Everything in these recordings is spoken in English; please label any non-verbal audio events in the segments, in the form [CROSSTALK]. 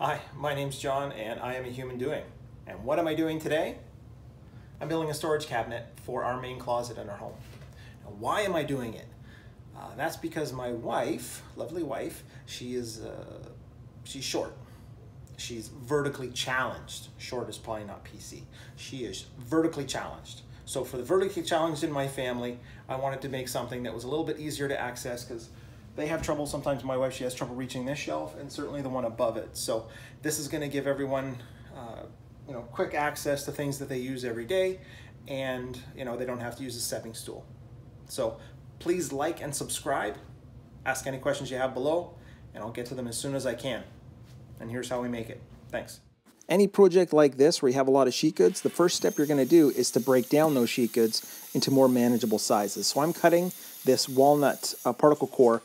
Hi, my name's John and I am a human doing. And what am I doing today? I'm building a storage cabinet for our main closet in our home. Now, why am I doing it? Uh, that's because my wife, lovely wife, she is uh, she's short. She's vertically challenged. Short is probably not PC. She is vertically challenged. So for the vertically challenged in my family, I wanted to make something that was a little bit easier to access because they have trouble sometimes my wife she has trouble reaching this shelf and certainly the one above it. So this is going to give everyone uh, you know quick access to things that they use every day and you know they don't have to use a stepping stool. So please like and subscribe. Ask any questions you have below and I'll get to them as soon as I can. And here's how we make it. Thanks. Any project like this where you have a lot of sheet goods, the first step you're going to do is to break down those sheet goods into more manageable sizes. So I'm cutting this walnut uh, particle core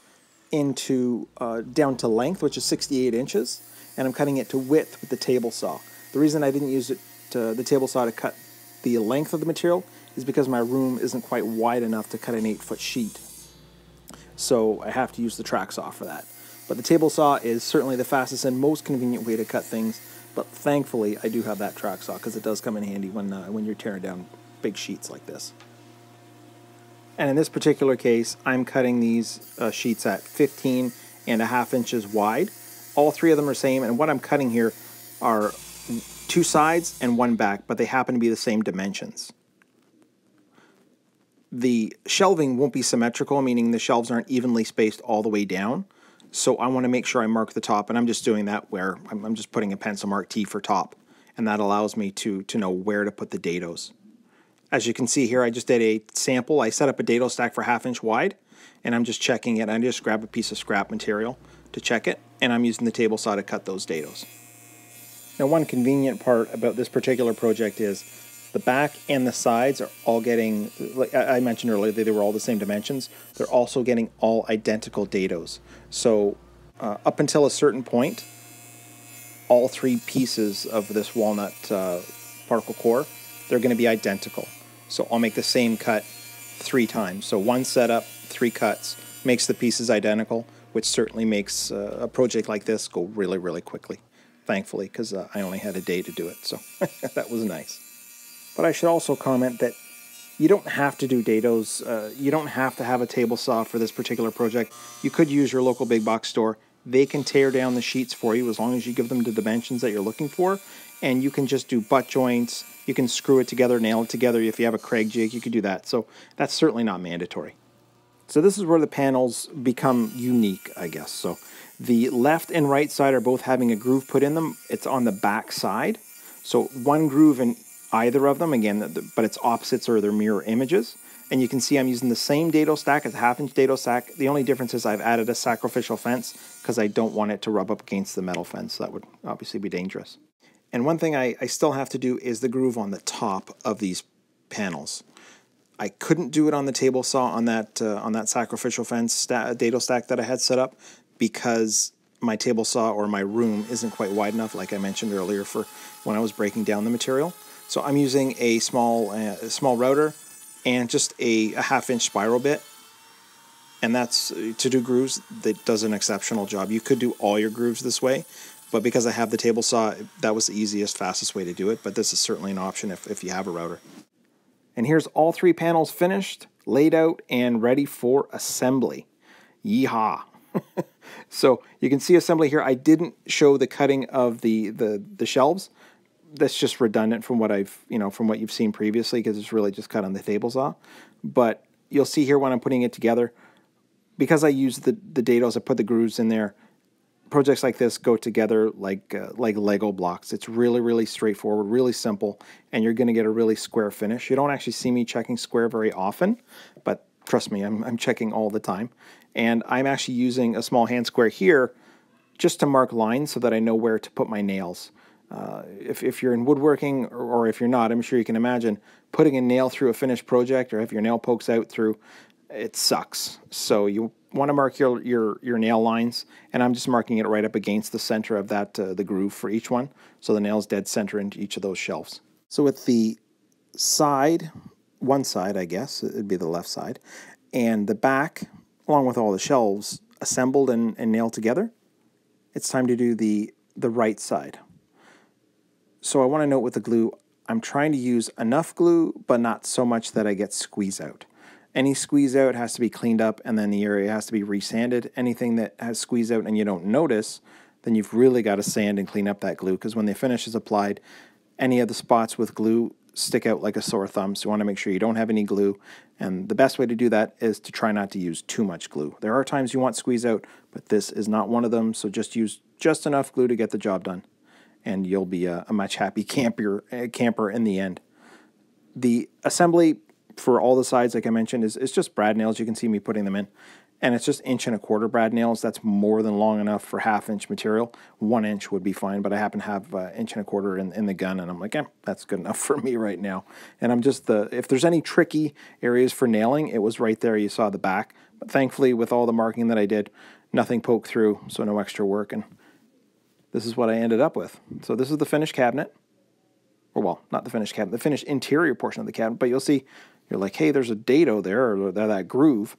into uh, down to length, which is 68 inches, and I'm cutting it to width with the table saw. The reason I didn't use it to, the table saw to cut the length of the material is because my room isn't quite wide enough to cut an 8 foot sheet. So I have to use the track saw for that. But the table saw is certainly the fastest and most convenient way to cut things. But thankfully, I do have that track saw because it does come in handy when uh, when you're tearing down big sheets like this. And in this particular case, I'm cutting these uh, sheets at 15 and a half inches wide. All three of them are the same, and what I'm cutting here are two sides and one back, but they happen to be the same dimensions. The shelving won't be symmetrical, meaning the shelves aren't evenly spaced all the way down. So I want to make sure I mark the top, and I'm just doing that where I'm, I'm just putting a pencil mark T for top, and that allows me to, to know where to put the dados. As you can see here, I just did a sample. I set up a dado stack for half inch wide, and I'm just checking it. I just grab a piece of scrap material to check it, and I'm using the table saw to cut those dados. Now, one convenient part about this particular project is the back and the sides are all getting, like I mentioned earlier, they were all the same dimensions. They're also getting all identical dados. So uh, up until a certain point, all three pieces of this walnut uh, particle core, they're going to be identical. So I'll make the same cut three times. So one setup, three cuts, makes the pieces identical, which certainly makes uh, a project like this go really, really quickly. Thankfully, because uh, I only had a day to do it, so [LAUGHS] that was nice. But I should also comment that you don't have to do dados. Uh, you don't have to have a table saw for this particular project. You could use your local big box store. They can tear down the sheets for you as long as you give them the dimensions that you're looking for. And you can just do butt joints, you can screw it together, nail it together. If you have a Kreg jig, you could do that. So that's certainly not mandatory. So this is where the panels become unique, I guess. So the left and right side are both having a groove put in them. It's on the back side. So one groove in either of them, again, but it's opposites or they're mirror images. And you can see I'm using the same dado stack as a half inch dado stack. The only difference is I've added a sacrificial fence because I don't want it to rub up against the metal fence. That would obviously be dangerous. And one thing I, I still have to do is the groove on the top of these panels. I couldn't do it on the table saw on that uh, on that sacrificial fence sta dado stack that I had set up because my table saw or my room isn't quite wide enough, like I mentioned earlier, for when I was breaking down the material. So I'm using a small uh, a small router and just a, a half inch spiral bit, and that's uh, to do grooves. That does an exceptional job. You could do all your grooves this way, but because I have the table saw, that was the easiest, fastest way to do it. But this is certainly an option if, if you have a router. And here's all three panels finished, laid out, and ready for assembly. Yeehaw! [LAUGHS] so you can see assembly here. I didn't show the cutting of the, the, the shelves. That's just redundant from what I've, you know, from what you've seen previously because it's really just cut on the table saw. But you'll see here when I'm putting it together, because I use the, the dados, I put the grooves in there, projects like this go together like uh, like Lego blocks. It's really really straightforward, really simple, and you're going to get a really square finish. You don't actually see me checking square very often, but trust me, I'm I'm checking all the time. And I'm actually using a small hand square here just to mark lines so that I know where to put my nails. Uh, if, if you're in woodworking or, or if you're not, I'm sure you can imagine putting a nail through a finished project or if your nail pokes out through, it sucks. So you want to mark your, your, your nail lines, and I'm just marking it right up against the center of that, uh, the groove for each one, so the nail's dead center into each of those shelves. So with the side, one side, I guess, it'd be the left side, and the back, along with all the shelves, assembled and, and nailed together, it's time to do the the right side. So I want to note with the glue, I'm trying to use enough glue, but not so much that I get squeeze out. Any squeeze out has to be cleaned up and then the area has to be resanded. Anything that has squeeze out and you don't notice, then you've really got to sand and clean up that glue because when the finish is applied, any of the spots with glue stick out like a sore thumb. So you want to make sure you don't have any glue. And the best way to do that is to try not to use too much glue. There are times you want squeeze out, but this is not one of them. So just use just enough glue to get the job done. And you'll be a, a much happy camper, camper in the end. The assembly for all the sides, like I mentioned, is, is just brad nails. You can see me putting them in and it's just inch and a quarter brad nails. That's more than long enough for half inch material. One inch would be fine, but I happen to have uh, inch and a quarter in, in the gun, and I'm like, eh, that's good enough [LAUGHS] for me right now. And I'm just the if there's any tricky areas for nailing, it was right there. You saw the back, but thankfully with all the marking that I did, nothing poked through, so no extra work. And this is what I ended up with. So this is the finished cabinet, or well, not the finished cabinet, the finished interior portion of the cabinet. But you'll see, you're like, hey, there's a dado there, or that groove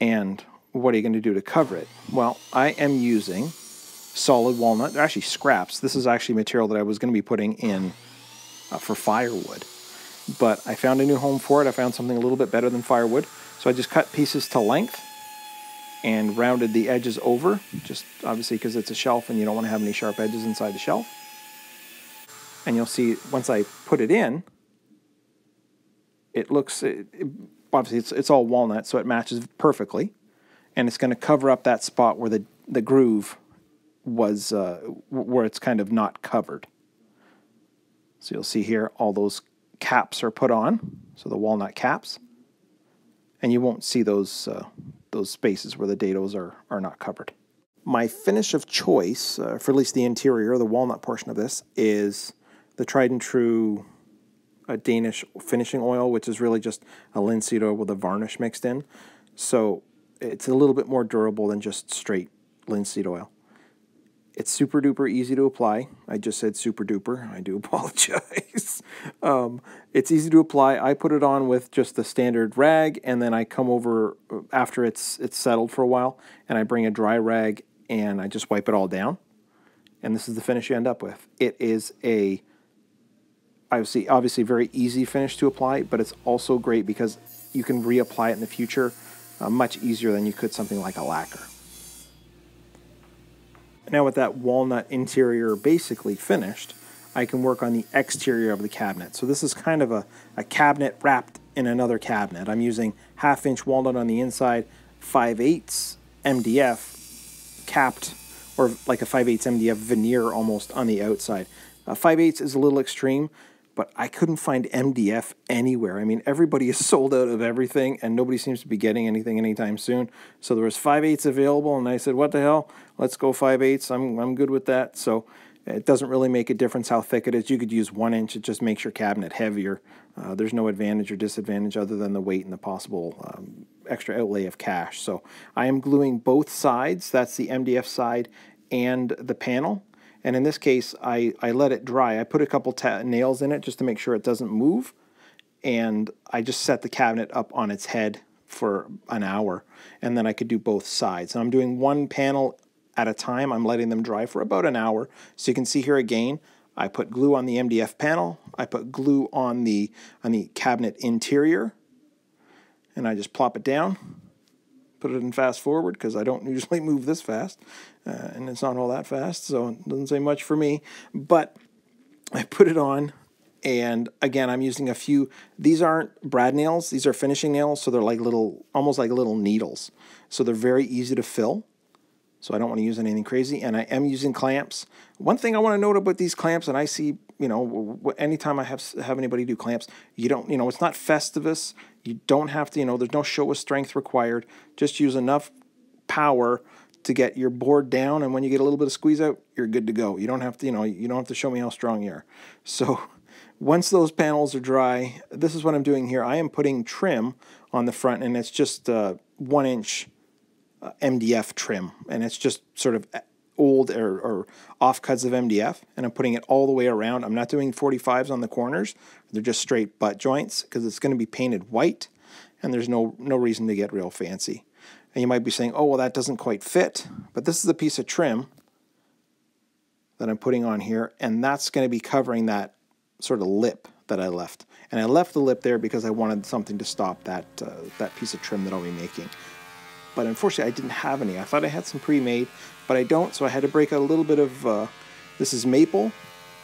and what are you going to do to cover it? Well, I am using solid walnut. They're actually scraps. This is actually material that I was going to be putting in uh, for firewood. But I found a new home for it. I found something a little bit better than firewood. So I just cut pieces to length and rounded the edges over, just obviously because it's a shelf and you don't want to have any sharp edges inside the shelf. And you'll see once I put it in, it looks, it, it, obviously it's, it's all walnut, so it matches perfectly. And it's going to cover up that spot where the, the groove was, uh, where it's kind of not covered. So you'll see here all those caps are put on, so the walnut caps. And you won't see those, uh, those spaces where the dados are, are not covered. My finish of choice, uh, for at least the interior, the walnut portion of this, is the tried and true a Danish finishing oil, which is really just a linseed oil with a varnish mixed in. So it's a little bit more durable than just straight linseed oil. It's super duper easy to apply. I just said super duper. I do [LAUGHS] apologize. um, it's easy to apply. I put it on with just the standard rag, and then I come over uh, after it's it's settled for a while, and I bring a dry rag and I just wipe it all down. And this is the finish you end up with. It is a obviously obviously very easy finish to apply, but it's also great because you can reapply it in the future uh, much easier than you could something like a lacquer. Now with that walnut interior basically finished, I can work on the exterior of the cabinet. So this is kind of a, a cabinet wrapped in another cabinet. I'm using half inch walnut on the inside, 5 8 MDF capped, or like a 5 8 MDF veneer almost on the outside. Uh, 5 8 is a little extreme, but I couldn't find MDF anywhere. I mean, everybody [LAUGHS] is sold out of everything, and nobody seems to be getting anything anytime soon. So there was 5 eighths available, and I said, what the hell? Let's go 5 eighths. I'm, I'm good with that. So it doesn't really make a difference how thick it is. You could use one inch. It just makes your cabinet heavier. Uh, there's no advantage or disadvantage other than the weight and the possible um, extra outlay of cash. So I am gluing both sides. That's the MDF side and the panel. And in this case, I, I let it dry. I put a couple nails in it just to make sure it doesn't move. And I just set the cabinet up on its head for an hour. And then I could do both sides. And I'm doing one panel at a time. I'm letting them dry for about an hour. So you can see here again, I put glue on the MDF panel. I put glue on the, on the cabinet interior. And I just plop it down put it in fast forward because I don't [LAUGHS] usually move this fast, uh, and it's not all that fast, so it doesn't say much for me. But I put it on, and again, I'm using a few. These aren't brad nails; these are finishing nails, so they're like little, almost like little needles. So they're very easy to fill. So I don't want to use anything crazy, and I am using clamps. One thing I want to note about these clamps, and I see, you know, anytime I have have anybody do clamps, you don't, you know, it's not Festivus. You don't have to, you know, there's no show of strength required. Just use enough power to get your board down, and when you get a little bit of squeeze out, you're good to go. You don't have to, you know, you don't have to show me how strong you are. So [LAUGHS] once those panels are dry, this is what I'm doing here. I am putting trim on the front, and it's just uh, one inch uh, MDF trim, and it's just sort of old or, or offcuts of MDF, and I'm putting it all the way around. I'm not doing 45s on the corners; they're just straight butt joints because it's going to be painted white, and there's no no reason to get real fancy. And you might be saying, "Oh, well, that doesn't quite fit," but this is a piece of trim that I'm putting on here, and that's going to be covering that sort of lip that I left. And I left the lip there because I wanted something to stop that, uh, that piece of trim that I'll be making. But unfortunately, I didn't have any. I thought I had some pre-made, but I don't, so I had to break out a little bit of, uh, this is maple.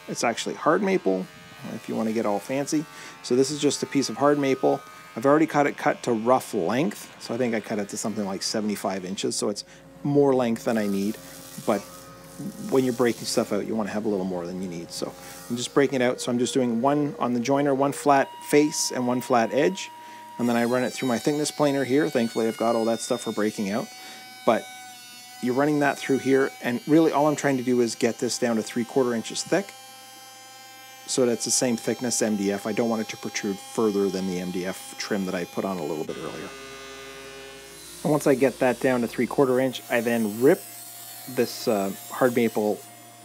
It's actually hard maple, if you want to get all fancy. So this is just a piece of hard maple. I've already cut it cut to rough length, so I think I cut it to something like 75 inches, so it's more length than I need, but when you're breaking stuff out, you want to have a little more than you need. So I'm just breaking it out. So I'm just doing one on the joiner, one flat face and one flat edge. And then I run it through my thickness planer here. Thankfully, I've got all that stuff for breaking out. But you're running that through here. And really all I'm trying to do is get this down to three quarter inches thick. So that's the same thickness MDF. I don't want it to protrude further than the MDF trim that I put on a little bit earlier. And once I get that down to three quarter inch, I then rip this uh, hard maple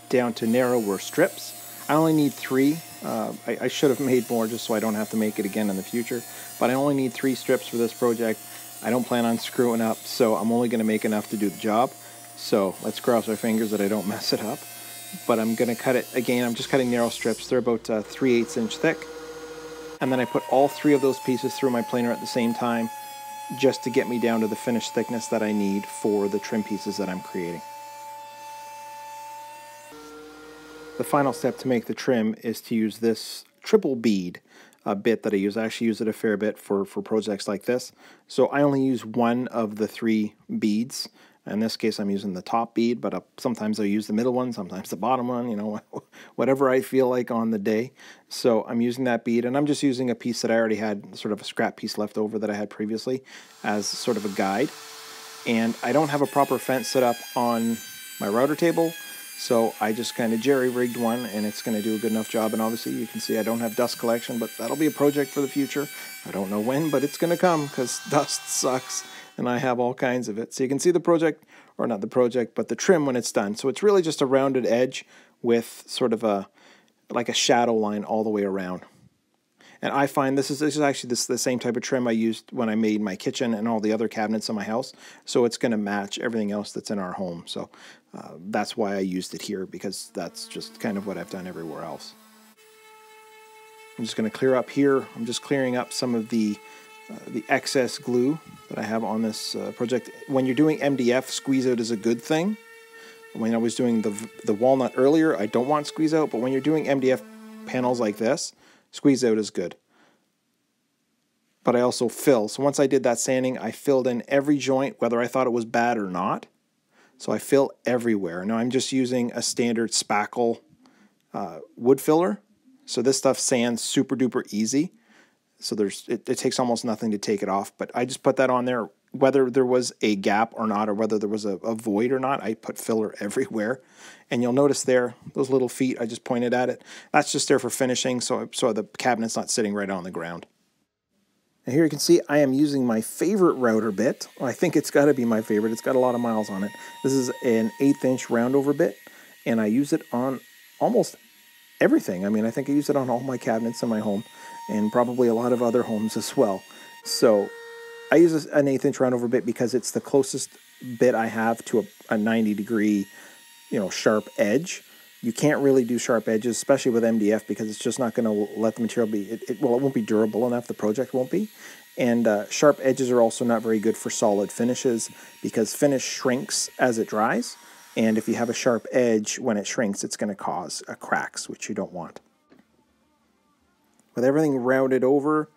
down to narrower strips. I only need three. Uh, I, I, should have made more just so I don't have to make it again in the future. But I only need three strips for this project. I don't plan on screwing up, so I'm only going to make enough to do the job. So let's cross our fingers that I don't [LAUGHS] mess it up. But I'm going to cut it again. I'm just cutting narrow strips. They're about uh, 3 eighths inch thick. And then I put all three of those pieces through my planer at the same time just to get me down to the finished thickness that I need for the trim pieces that I'm creating. The final step to make the trim is to use this triple bead uh, bit that I use. I actually use it a fair bit for, for projects like this. So I only use one of the three beads. In this case, I'm using the top bead, but uh, sometimes I use the middle one, sometimes the bottom one, you know, [LAUGHS] whatever I feel like on the day. So I'm using that bead, and I'm just using a piece that I already had, sort of a scrap piece left over that I had previously as sort of a guide. And I don't have a proper fence set up on my router table, so I just kind of jerry-rigged one and it's going to do a good enough job. And obviously you can see I don't have dust collection, but that'll be a project for the future. I don't know when, but it's going to come because [LAUGHS] dust sucks and I have all kinds of it. So you can see the project, or not the project, but the trim when it's done. So it's really just a rounded edge with sort of a, like a shadow line all the way around. And I find this is, this is actually this, the same type of trim I used when I made my kitchen and all the other cabinets in my house. So it's going to match everything else that's in our home. So uh, that's why I used it here because that's just kind of what I've done everywhere else. I'm just going to clear up here. I'm just clearing up some of the uh, the excess glue that I have on this uh, project. When you're doing MDF, squeeze out is a good thing. When I was doing the, the walnut earlier, I don't want squeeze out, but when you're doing MDF panels like this, Squeeze out is good. But I also fill. So once I did that sanding, I filled in every joint, whether I thought it was bad or not. So I fill everywhere. Now I'm just using a standard spackle uh, wood filler. So this stuff sands super duper easy. So there's it, it takes almost nothing to take it off. But I just put that on there whether there was a gap or not, or whether there was a, a, void or not, I put filler [LAUGHS] everywhere. And you'll notice there, those little feet, I just pointed at it. That's just there for finishing, so, so the cabinet's not sitting right on the ground. And here you can see I am using my favorite router bit. I think it's got to be my favorite. It's got a lot of miles on it. This is an eighth inch roundover bit, and I use it on almost everything. I mean, I think I use it on all my cabinets in my home, and probably a lot of other homes as well. So I use an eighth inch roundover bit because it's the closest bit I have to a, a 90 degree, you know, sharp edge. You can't really do sharp edges, especially with MDF, because it's just not going to let the material be. It, it, well, it won't be durable enough. The project won't be, and uh, sharp edges are also not very good for solid finishes because finish shrinks as it dries, and if you have a sharp edge when it shrinks, it's going to cause cracks, which you don't want. With everything rounded over,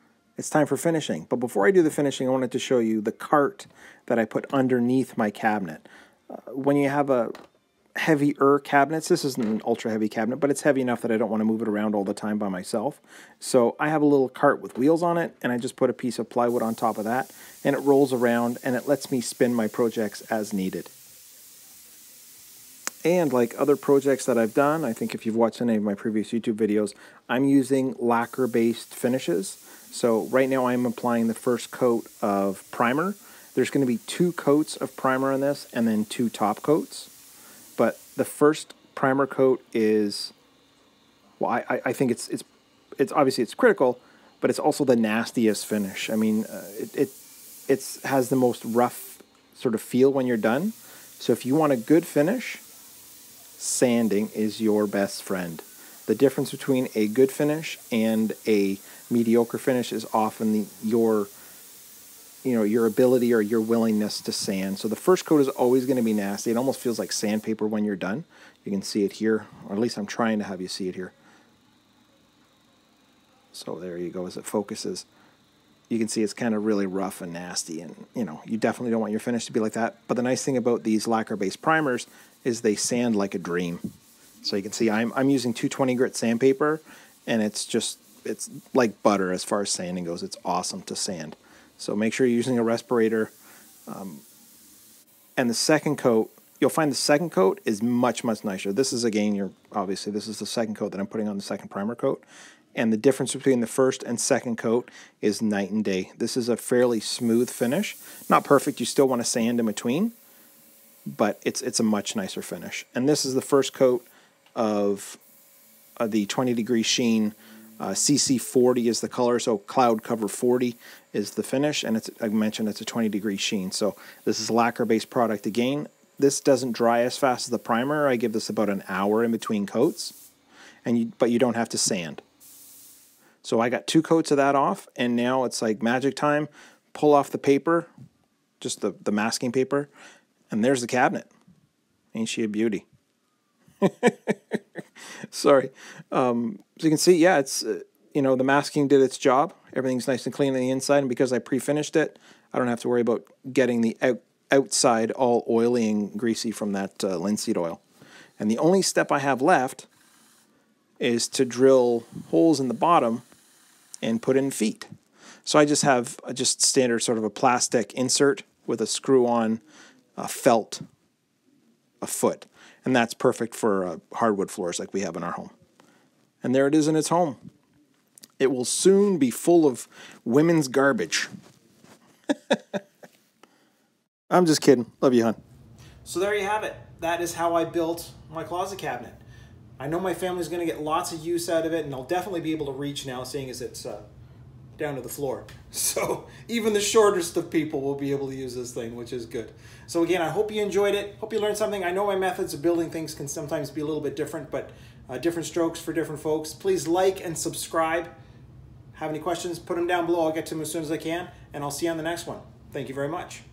it's time for finishing. But before I do the finishing, I wanted to show you the cart that I put underneath my cabinet. Uh, when you have a heavier cabinets, this isn't an ultra heavy cabinet, but it's heavy enough that I don't want to move it around all the time by myself. So I have a little cart with wheels on it, and I just put a piece of plywood on top of that, and it rolls around, and it lets me spin my projects as needed. And like other projects that I've done, I think if you've watched any of my previous YouTube videos, I'm using lacquer-based finishes. So right now I'm applying the first coat of primer. There's going to be two coats of primer on this and then two top coats. But the first primer coat is, well, I, I think it's, it's, it's obviously it's critical, but it's also the nastiest finish. I mean, uh, it, it it's, has the most rough sort of feel when you're done. So if you want a good finish, sanding is your best friend. The difference between a good finish and a mediocre finish is often the, your you know your ability or your willingness to sand. So the first coat is always going to be nasty. It almost feels like sandpaper when you're done. You can see it here, or at least I'm trying to have you see it here. So there you go as it focuses. You can see it's kind of really rough and nasty and you know, you definitely don't want your finish to be like that. But the nice thing about these lacquer-based primers is they sand like a dream. So you can see I'm, I'm using 220 grit sandpaper and it's just, it's like butter as far as sanding goes. It's awesome to sand. So make sure you're using a respirator. Um, and the second coat, you'll find the second coat is much, much nicer. This is again, your obviously this is the second coat that I'm putting on the second primer coat. And the difference between the first and second coat is night and day. This is a fairly smooth finish. Not perfect, you still want to sand in between, but it's it's a much nicer finish. And this is the first coat of uh, the 20 degree sheen. Uh, CC40 is the color, so cloud cover 40 is the finish, and it's I mentioned it's a 20 degree sheen. So this is a lacquer based product again. This doesn't dry as fast as the primer. I give this about an hour in between coats, and you, but you don't have to sand. So I got two coats of that off, and now it's like magic time. Pull off the paper, just the, the masking paper, and there's the cabinet. Ain't she a beauty? [LAUGHS] Sorry. Um, so you can see, yeah, it's, uh, you know, the masking did its job. Everything's nice and clean on the inside, and because I pre-finished it, I don't have to worry about getting the out, outside all oily and greasy from that uh, linseed oil. And the only step I have left is to drill holes in the bottom and put in feet. So I just have a just standard sort of a plastic insert with a screw on a felt a foot. And that's perfect for uh, hardwood floors like we have in our home. And there it is in its home. It will soon be full of women's garbage. [LAUGHS] I'm just kidding. Love you, hon. So there you have it. That is how I built my closet cabinet. I know my family's going to get lots of use out of it, and I'll definitely be able to reach now, seeing as it's uh, down to the floor. [LAUGHS] So even the shortest of people will be able to use this thing, which is good. So again, I hope you enjoyed it. Hope you learned something. I know my methods of building things can sometimes be a little bit different, but uh, different strokes for different folks. Please like and subscribe. Have any questions, put them down below. I'll get to them as soon as I can, and I'll see you on the next one. Thank you very much.